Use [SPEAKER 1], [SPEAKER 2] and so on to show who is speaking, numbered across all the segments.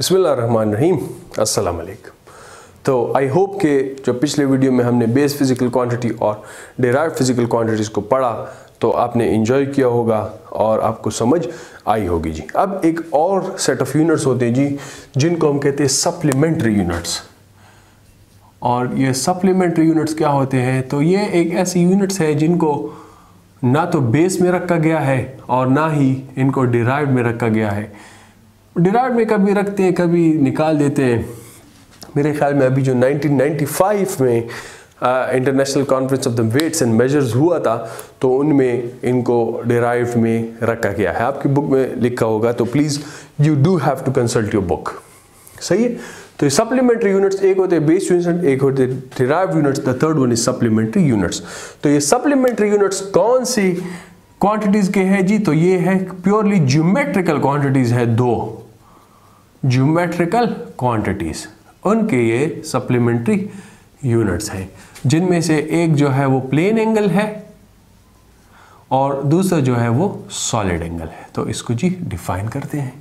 [SPEAKER 1] अस्सलाम वालेकुम तो आई होप कि जो पिछले वीडियो में हमने बेस फ़िज़िकल क्वांटिटी और डेराइव फ़िज़िकल क्वांटिटीज़ को पढ़ा तो आपने इन्जॉय किया होगा और आपको समझ आई होगी जी। अब एक और सेट ऑफ़ यूनिट्स होते हैं जी, जिनको हम कहते हैं सप्लीमेंट्री यूनिट्स और ये सप्लीमेंट्री यूनिट्स क्या होते हैं? तो ये एक ऐसी यूनिट्स है जिनको ना तो बेस में रखा गया है और ना ही इनको डिराइव में रखा गया है। डिराइव में कभी रखते हैं, कभी निकाल देते हैं। मेरे ख्याल में अभी जो 1995 में international conference of the weights and measures हुआ था तो उनमें इनको डिराइव में रखा गया है। आपकी बुक में लिखा होगा तो please you do have to consult your book सही है? तो ये सप्लीमेंट्री यूनिट्स एक होते हैं बेस यूनिट्स एक होते हैं derive units the third one is supplementary units तो ये सप्लीमेंट्री यूनिट्स कौन सी क्वांटिटीज के हैं जी? तो ये है प्योरली ज्योमेट्रिकल क्वांटिटीज है दो। ज्योमेट्रिकल क्वांटिटीज उनके ये सप्लीमेंट्री यूनिट्स हैं, जिनमें से एक जो है वो प्लेन एंगल है और दूसरा जो है वो सॉलिड एंगल है। तो इसको जी डिफाइन करते हैं।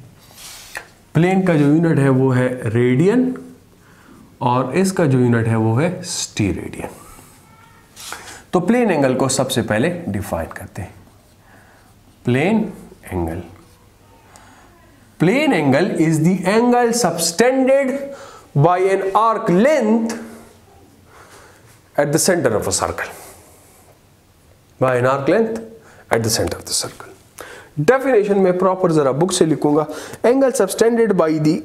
[SPEAKER 1] प्लेन का जो यूनिट है वो है रेडियन और इसका जो यूनिट है वो है स्टी रेडियन तो प्लेन एंगल को सबसे पहले डिफाइन करते हैं। Plane angle plane angle is the angle subtended by an arc length at the centre of a circle by an arc length at the centre of the circle definition में proper जरा book से लिखूँगा. Angle subtended by the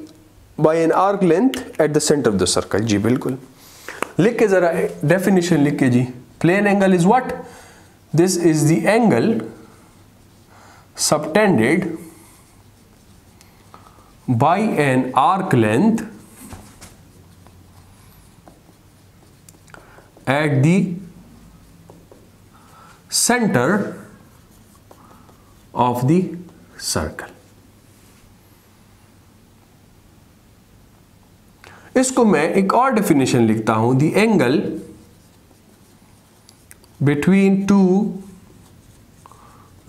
[SPEAKER 1] by an arc length at the centre of the circle जी, बिल्कुल. लिख के जरा definition लिख के जी. Plane angle is what this is the angle subtended by an arc length at the center of the circle. इसको मैं एक और डेफिनेशन लिखता हूँ the angle between two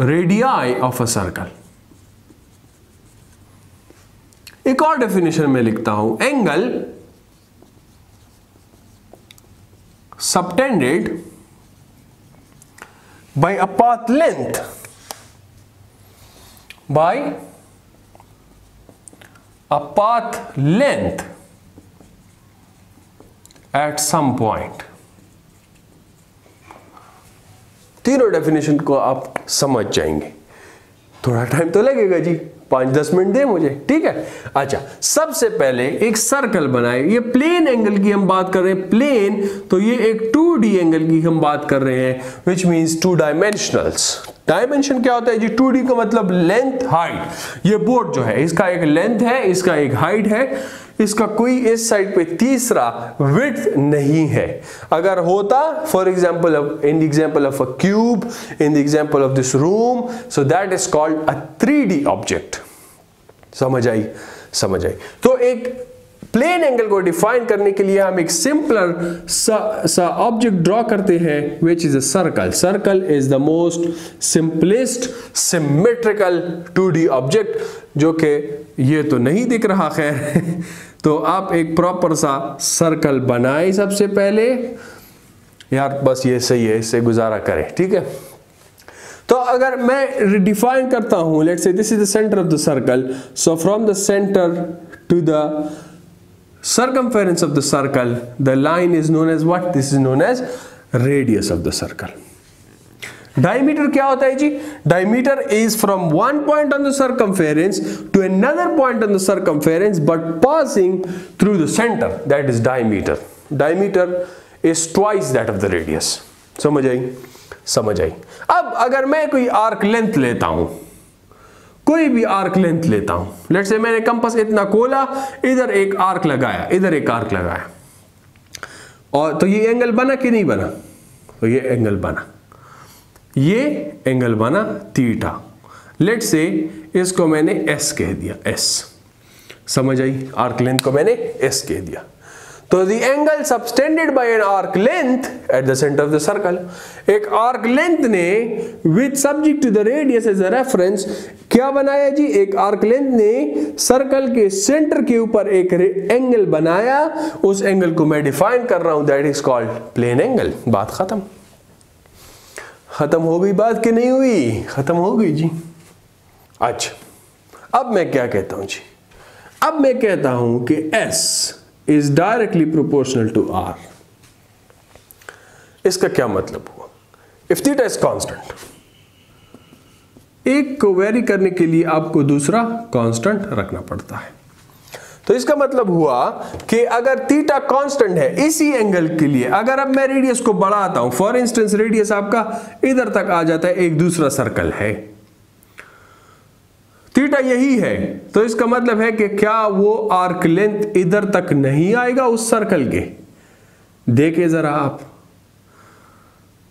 [SPEAKER 1] radii of a circle एक और डेफिनेशन में लिखता हूँ। Angle subtended by a path length by a path length at some point तीनों डेफिनेशन को आप समझ जाएँगे। थोड़ा टाइम तो लगेगा जी। पाँच दस मिनट दे मुझे, ठीक है? अच्छा सबसे पहले एक सर्कल बनाए। ये प्लेन एंगल की हम बात कर रहे हैं। प्लेन तो ये एक टू डी एंगल की हम बात कर रहे हैं which means two dimensional dimension क्या होता है जी? 2D का मतलब लेंथ हाइट ये बोर्ड जो है, इसका एक लेंथ है, इसका एक हाइट है। इसका कोई इस साइड पे तीसरा विथ नहीं है। अगर होता for example in the example of a cube in the example of this room so that is called a three object समझ आई? समझ आई। तो एक प्लेन एंगल को डिफाइन करने के लिए हम एक सिंपलर सा ऑब्जेक्ट ड्रॉ करते हैं which is a circle circle is the most simplest symmetrical two object जो कि ये तो नहीं दिख रहा, खैर। तो आप एक प्रॉपर सा सर्कल बनाए सबसे पहले। यार, बस ये सही है, इससे गुजारा करें, ठीक है? तो अगर मैं डिफाइन करता हूँ let's say this is the centre of the circle so from the centre to the circumference of the circle, the line is known as what? This is known as radius of the circle. Diameter क्या होता है जी diameter is from one point on the circumference to another point on the circumference but passing through the centre that is diameter diameter is twice that of the radius समझ आई? समझ आई। अब अगर मैं कोई आर्क लेंथ लेता हूँ कोई भी आर्क लेंथ लेता हूँ। लेट से मैंने कंपस इतना खोला, इधर एक आर्क लगाया, इधर एक आर्क लगाया। और तो ये एंगल बना कि नहीं बना? तो ये एंगल बना। ये एंगल बना थीटा लेट से इसको मैंने एस कह दिया एस समझ आई? आर्क लेंथ को मैंने एस कह दिया। तो the angle subtended by an arc length at the centre of the circle एक आर्क लेंथ ने with subject to the radius as a reference क्या बनाया जी? एक आर्क लेंथ ने सर्कल के सेंटर के ऊपर एक एंगल बनाया। उस एंगल को मैं डिफाइन कर रहा हूँ that is called plane angle बात खत्म। खत्म हो गई बात कि नहीं हुई? खत्म हो गई जी। अच्छा अब मैं क्या कहता हूँ जी? अब मैं कहता हूँ कि S is directly proportional to R इसका क्या मतलब हुआ? इफ़ थीटा इज़ कांस्टेंट एक को वेरी करने के लिए आपको दूसरा कांस्टेंट रखना पड़ता है। तो इसका मतलब हुआ कि अगर थीटा कांस्टेंट है इसी एंगल के लिए, अगर अब मैं रेडियस को बढ़ाता हूँ फॉर इंस्टेंस रेडियस आपका इधर तक आ जाता है, एक दूसरा सर्कल है। थीटा यही है। तो इसका मतलब है कि क्या वो आर्क लेंथ इधर तक नहीं आएगा उस सर्कल के? देखे जरा आप।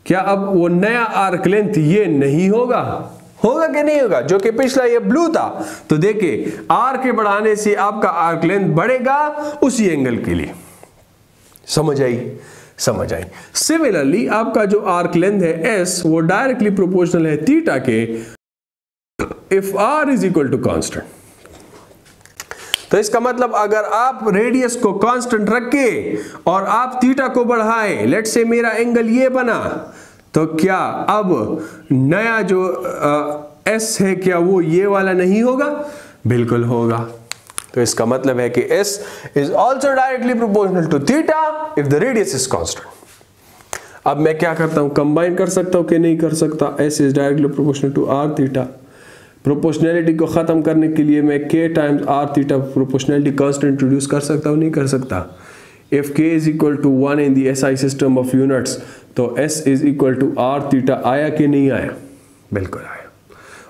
[SPEAKER 1] क्या अब वो नया आर्क लेंथ ये नहीं होगा? होगा कि नहीं होगा? जो कि पिछला ये ब्लू था। तो देखे आर के बढ़ाने से आपका आर्क लेंथ बढ़ेगा उसी एंगल के लिए। समझ आई? समझ आई। सिमिलरली आपका जो आर्क लेंथ है एस, वो डायरेक्टली प्रोपोर्शनल है थीटा के। If R is equal to constant तो इसका मतलब अगर आप रेडियस को कांस्टेंट रखे और आप थीटा को बढ़ाए लेट से मेरा एंगल ये बना तो क्या अब नया जो एस है क्या वो ये वाला नहीं होगा? बिल्कुल होगा। तो इसका मतलब है कि S is also directly proportional to theta if the radius is constant अब मैं क्या करता हूँ? कंबाइन कर सकता हूँ कि नहीं कर सकता? S is directly proportional to R theta proportionality को ख़त्म करने के लिए मैं K times R theta proportionality constant introduce कर सकता हूँ, नहीं कर सकता। If K is equal to one in the S I system of units तो S is equal to R theta आया कि नहीं आया? बिल्कुल आया।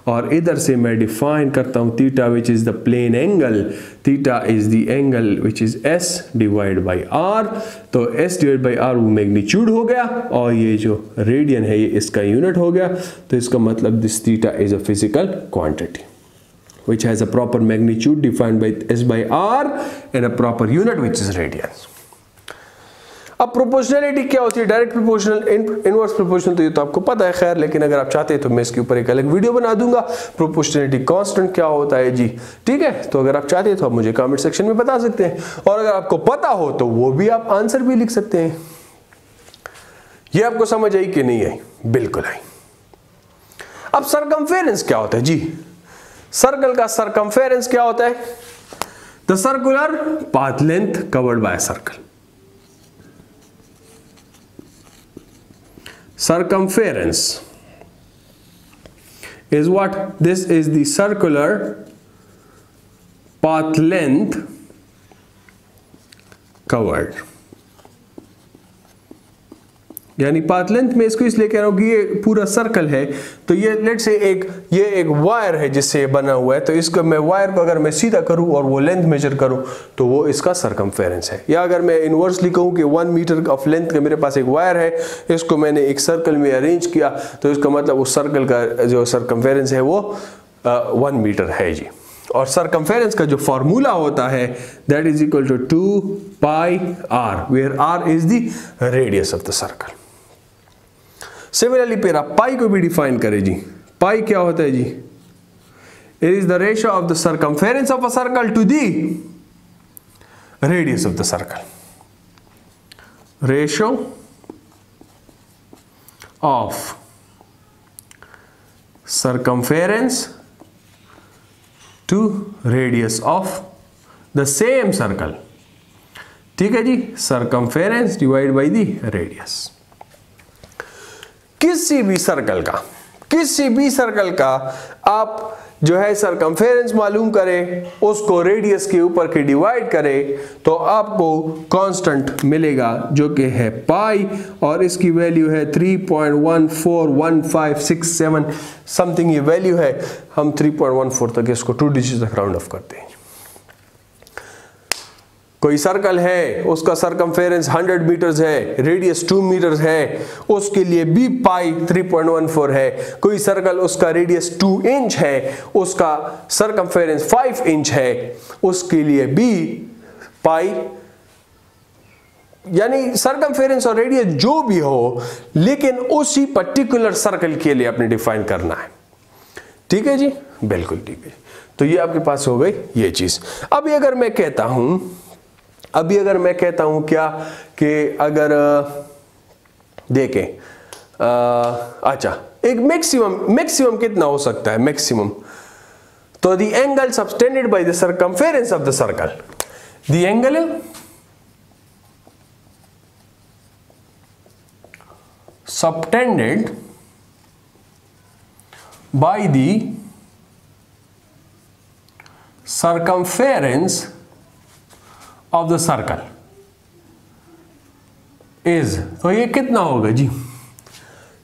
[SPEAKER 1] और इधर से मैं डिफाइन करता हूँ theta which is the plane angle theta is the angle which is S divide by R तो एस डिवाइड बाय आर वो मैग्नीट्यूड हो गया और ये जो रेडियन है, ये इसका यूनिट हो गया। तो इसका मतलब this theta is a physical quantity which has a proper magnitude defined by s by r and a proper unit, which is radians. अब प्रोपोर्शनलिटी क्या होती है? डायरेक्ट प्रोपोर्शनल इनवर्स प्रोपोर्शनल तो ये तो आपको पता है, खैर, लेकिन अगर आप चाहते हैं तो मैं इसके ऊपर एक अलग वीडियो बना दूँगा। प्रोपोर्शनलिटी कांस्टेंट क्या होता है? जी, ठीक है? तो अगर आप चाहते हैं तो आप मुझे कमेंट सेक्शन में बता सकते हैं। और अगर आपको पता हो तो वो भी आप आंसर भी लिख सकते हैं। ये आपको समझ आई कि नहीं आई? बिल्कुल आई। अब सरकमफेरेंस क्या होता है? जी सर्कल का सरकमफेरेंस क्या होता है? The circular path length covered by circle circumference is what? This is the circular path length covered यानी पाथ लेंथ में इसको इसलिए कह रहा हूँ कि ये पूरा सर्कल है तो ये लेट से एक, ये एक वायर है जिससे ये बना हुआ है तो इसको मैं वायर को अगर मैं सीधा करूँ और वो लेंथ मेजर करूँ तो वो इसका सरकमफेरेंस है। या अगर मैं इन्वर्सली कहूँ कि वन मीटर ऑफ़ लेंथ का मेरे पास एक वायर है, इसको मैंने एक सर्कल में अरेंज किया तो इसका मतलब उस सर्कल का जो सरकमफेरेंस है वो वन मीटर है जी। और सरकमफेरेंस का जो फॉर्मूला होता है that is equal to two pi R where R is the radius of the circle similarly पेरा पाई को भी डिफाइन करें जी। पाई क्या होता है जी? It is the ratio of the circumference of a circle to the radius of the circle ratio of circumference to radius of the same circle. ठीक है जी? Circumference divide by the radius किसी भी circle का, किसी भी circle का आप जो है सरकमफेरेंस मालूम करें, उसको रेडियस के ऊपर के डिवाइड करें तो आपको कांस्टेंट मिलेगा जो कि है पाई और इसकी वैल्यू है 3.141567 समथिंग ये वैल्यू है, हम 3.14 तक इसको टू डिजिट तक राउंड ऑफ़ करते हैं। कोई सर्कल है, उसका सरकमफेरेंस 100 मीटर्स है रेडियस 2 मीटर्स है, उसके लिए बी पाई 3.14 है। कोई सर्कल उसका रेडियस 2 इंच है, उसका सरकमफेरेंस 5 इंच है, उसके लिए बी पाई यानी सरकमफेरेंस और रेडियस जो भी हो, लेकिन उसी पर्टिकुलर सर्कल के लिए आपने डिफाइन करना है। ठीक है जी? बिल्कुल ठीक है। तो ये आपके पास हो गई ये चीज़। अभी अगर मैं कहता हूँ अभी अगर मैं कहता हूँ क्या कि अगर देखें अच्छा एक मैक्सिमम मैक्सिमम कितना हो सकता है, मैक्सिमम? तो the angle subtended by the circumference of the circle the angle subtended by the circumference of the circle is तो ये कितना होगा? जी।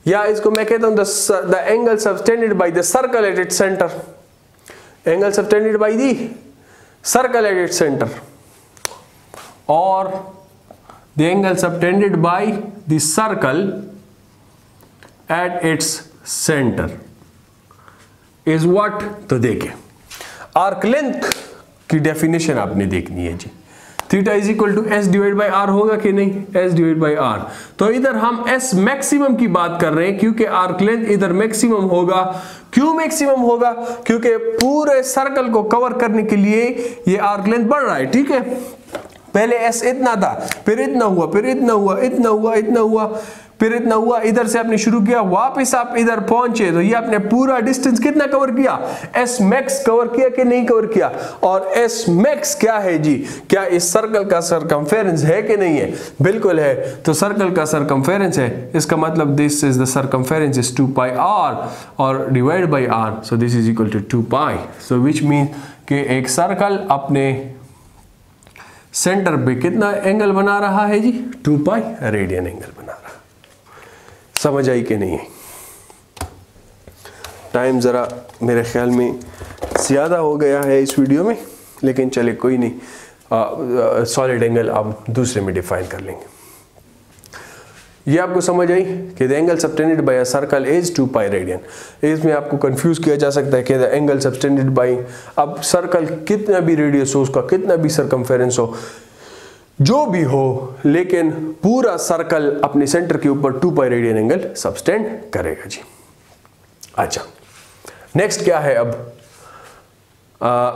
[SPEAKER 1] या इसको मैं कहता हूँ the angle subtended by the circle at it centre angle subtended by the circle at it centre और the angle subtended by the circle at its center is what? तो देखिए आर्क लेंथ की डेफिनेशन आपने देखनी है, जी। Theta is equal to S divide by R होगा कि नहीं? S divide by R. तो इधर हम एस मैक्सिमम की बात कर रहे हैं, क्योंकि आर्क लेंथ इधर मैक्सिमम होगा। क्यों मैक्सिमम होगा? क्योंकि पूरे सर्कल को कवर करने के लिए ये आर्क लेंथ बढ़ रहा है, ठीक है? पहले एस इतना था, फिर इतना हुआ, फिर इतना हुआ इतना हुआ इतना हुआ। फिर इतना हुआ, इधर से आपने शुरू किया, वापस आप इधर पहुँचे तो ये आपने पूरा डिस्टेंस कितना कवर किया? एस मैक्स कवर किया कि नहीं कवर किया? और एस मैक्स क्या है जी? क्या इस सर्कल का सरकमफेरेंस है कि नहीं है? बिल्कुल है। तो सर्कल का सरकमफेरेंस है। इसका मतलब this is the circumference is two pi R और divide by R so this is equal to two pi so which mean कि एक सर्कल अपने सेंटर पे कितना एंगल बना रहा है जी? टू पाई रेडियन एंगल बना रहा समझ आई कि नहीं? टाइम ज़रा मेरे ख्याल में ज़्यादा हो गया है इस वीडियो में, लेकिन चले कोई नहीं। सॉलिड एंगल आप दूसरे में डिफाइन कर लेंगे। ये आपको समझ आई कि the angle subtended by a circle is two pi radian इसमें आपको कंफ्यूज किया जा सकता है कि द एंगल सबटेंडेड बाय अब सर्कल कितना भी रेडियस हो, उसका कितना भी सरकमफेरेंस हो जो भी हो, लेकिन पूरा सर्कल अपने सेंटर के ऊपर two pi radian angle subtend करेगा जी। अच्छा नेक्स्ट क्या है अब?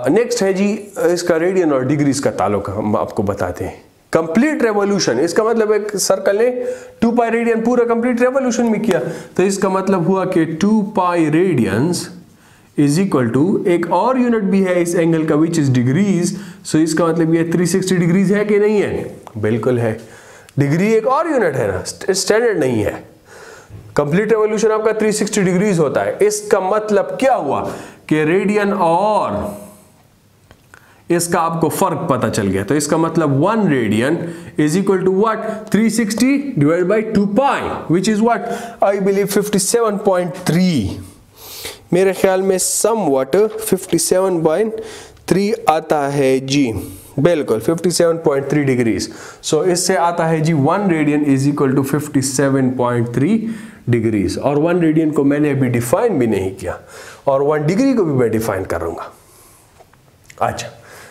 [SPEAKER 1] नेक्स्ट है जी, इसका रेडियन और डिग्रीज का ताल्लुक हम आपको बताते हैं। कंप्लीट रेवोल्यूशन इसका मतलब एक सर्कल ने टू पाई रेडियन पूरा कंप्लीट रेवोल्यूशन में किया। तो इसका मतलब हुआ कि two pi radians is equal to एक और यूनिट भी है इस एंगल का विच इज़ डिग्रीज सो इसका मतलब ये 360 डिग्रीज है कि नहीं है? बिल्कुल है। डिग्री एक और यूनिट है ना स्टैंडर्ड नहीं है। कंप्लीट रेवोल्यूशन आपका 360 डिग्रीज होता है। इसका मतलब क्या हुआ कि रेडियन और, इसका आपको फ़र्क पता चल गया। तो इसका मतलब one radian is equal to what 360 divide by two pi which is what I believe 57.3 मेरे ख्याल में सम वट 57.3 आता है जी। बिल्कुल 57.3 डिग्रीज सो इससे आता है जी one radian is equal to 57.3 degrees और वन रेडियन को मैंने अभी डिफाइन भी नहीं किया। और वन डिग्री को भी मैं डिफाइन करूँगा अच्छा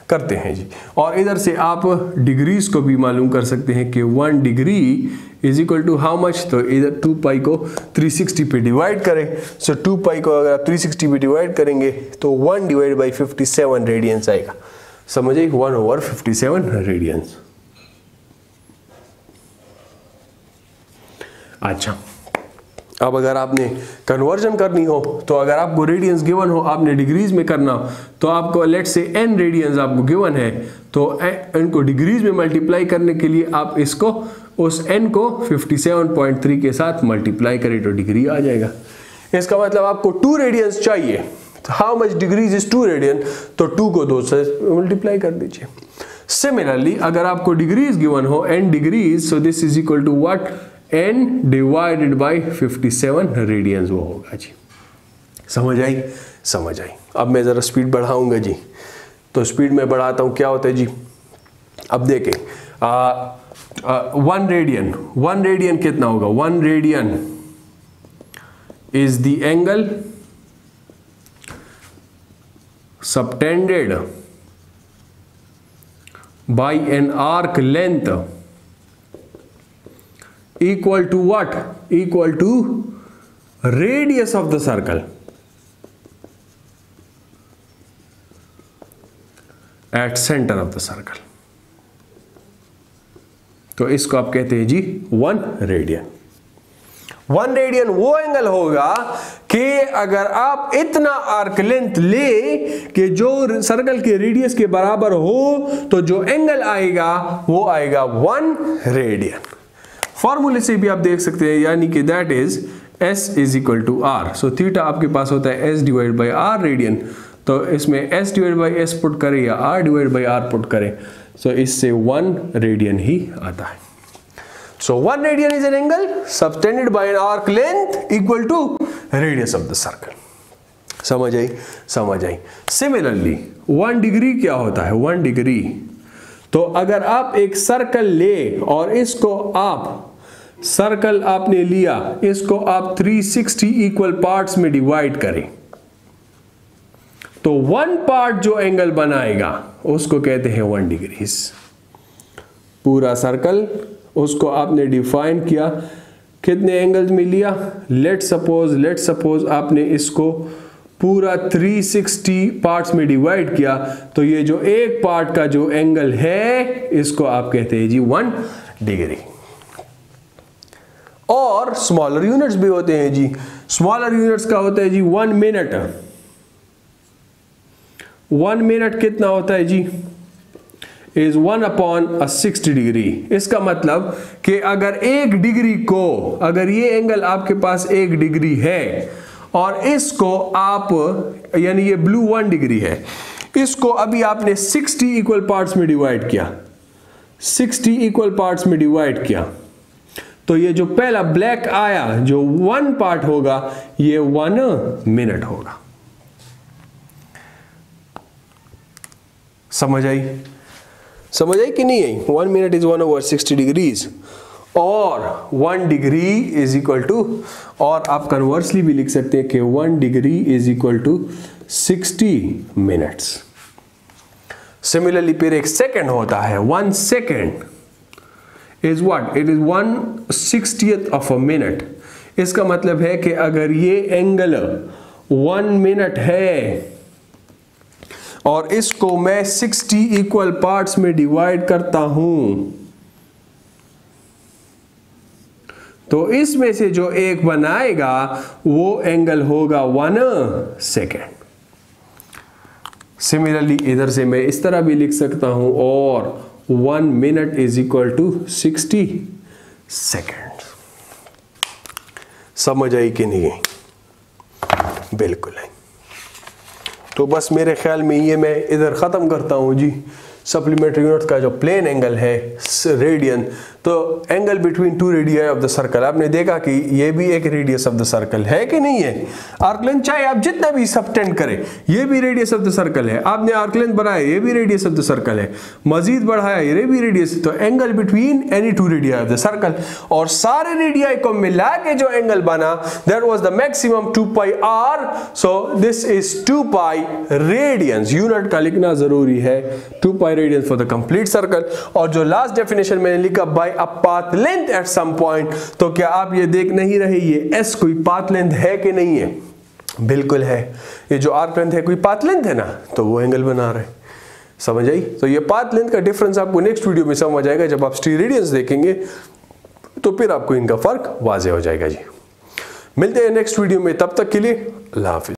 [SPEAKER 1] करते हैं जी। और इधर से आप डिग्रीज को भी मालूम कर सकते हैं कि one degree is equal to how much तो इधर टू पाई को 360 पे डिवाइड करें। सो so, टू पाई को अगर आप 360 पे डिवाइड करेंगे तो वन डिवाइड बाई 57 रेडियंस आएगा। समझिए वन ओवर 57 रेडियंस अच्छा। अब अगर आपने कन्वर्जन करनी हो तो अगर आपको रेडियंस गिवन हो, आपने डिग्रीज में करना तो आपको लेट से एन रेडियंस आपको गिवन है तो एन को डिग्रीज में मल्टीप्लाई करने के लिए आप इसको, उस एन को 57.3 के साथ मल्टीप्लाई करें तो डिग्री आ जाएगा। इसका मतलब आपको टू रेडियंस चाहिए। How much degrees is two radian तो टू को दो से मल्टीप्लाई कर दीजिए। सिमिलरली अगर आपको डिग्रीज गिवन हो N degrees so this is equal to what N divided by 57 radians वो होगा जी समझ आई? समझ आई। अब मैं ज़रा स्पीड बढ़ाऊँगा जी। तो स्पीड में बढ़ाता हूँ, क्या होता है जी? अब देखें वन रेडियन वन रेडियन कितना होगा? One radian is the angle by an arc length equal to what? Equal to radius of the circle. At center of the circle. तो इसको आप कहते हैं जी वन रेडियन वन रेडियन वो angle होगा कि अगर आप इतना आर्क लेंथ ले कि जो सर्कल के रेडियस के बराबर हो तो जो एंगल आएगा, वो आएगा वन रेडियन फॉर्मूले से भी आप देख सकते हैं, यानी कि that is S is equal to R so theta आपके पास होता है S divide by R radian तो इसमें S divide by S put करें या R divide by R put करें सो so इससे वन रेडियन ही आता है. So, one radian is an angle subtended by an arc length equal to radius of the circle. समझ आई? समझ आई. सिमिलरली वन डिग्री क्या होता है? वन डिग्री तो अगर आप एक सर्कल ले और इसको आप सर्कल आपने लिया, इसको आप 360 इक्वल पार्ट्स में डिवाइड करें। तो वन पार्ट जो एंगल बनाएगा, उसको कहते हैं वन डिग्रीज पूरा सर्कल, उसको आपने डिफाइन किया। कितने एंगल्स में लिया? लेट सपोज़ लेट सपोज़ आपने इसको पूरा 360 पार्ट्स में डिवाइड किया तो ये जो एक पार्ट का जो एंगल है, इसको आप कहते हैं जी वन डिग्री और स्मॉलर यूनिट्स भी होते हैं जी। स्मॉलर यूनिट्स का होता है जी वन मिनट वन मिनट कितना होता है जी? Is one upon a sixty degree इसका मतलब कि अगर एक डिग्री को, अगर ये एंगल आपके पास एक डिग्री है, और इसको आप, यानी ये ब्लू वन डिग्री है, इसको अभी आपने 60 इक्वल पार्ट्स में डिवाइड किया। 60 इक्वल पार्ट्स में डिवाइड किया। तो ये जो पहला ब्लैक आया, जो वन पार्ट होगा, ये वन मिनट होगा। समझ आई? समझ आई कि नहीं आई? One minute is one over sixty degrees और one degree is equal to और आप कन्वर्सली भी लिख सकते हैं कि one degree is equal to sixty minutes similarly फिर एक सेकेंड होता है one second is what it is one sixtieth of a minute इसका मतलब है कि अगर ये एंगल वन मिनट है, और इसको मैं 60 इक्वल पार्ट्स में डिवाइड करता हूँ तो इसमें से जो एक बनाएगा, वो एंगल होगा वन सेकेंड सिमिलरली इधर से मैं इस तरह भी लिख सकता हूँ, और one minute is equal to sixty second समझ आई कि नहीं? बिल्कुल है तो बस मेरे ख्याल में ये मैं इधर ख़त्म करता हूँ जी। सप्लीमेंट्री यूनिट का जो प्लेन एंगल है रेडियन तो angle between two radii of the circle आपने देखा कि ये भी एक रेडियस ऑफ़ द सर्कल है कि नहीं है? आर्कलेंथ चाहे आप जितना भी सबटेंड करें, ये भी रेडियस ऑफ़ द सर्कल है। आपने आर्कलेंथ बनाया, ये भी रेडियस ऑफ़ द सर्कल है। मजीद बढ़ाया, ये भी रेडियस तो angle between any two radii of the circle और सारे रेडिया को मिला के जो एंगल बना that was the maximum two pi R so this is two pi radians unit का लिखना ज़रूरी है। Two pi radians for the complete circle और जो लास्ट डेफिनेशन मैंने लिखा by a path length at some point तो क्या आप ये देख नहीं रहे ये एस कोई पाथ लेंथ है कि नहीं है? बिल्कुल है। ये जो आर्क लेंथ है, कोई पाथ लेंथ है ना? तो वो एंगल बना रहे समझ आई? तो ये पाथ लेंथ का डिफरेंस आपको नेक्स्ट वीडियो में समझ आएगा, जब आप स्टीरेडियंस देखेंगे तो फिर आपको इनका फ़र्क वाजे हो जाएगा जी। मिलते हैं नेक्स्ट वीडियो में, तब तक के लिए, अल्लाह हाफिज।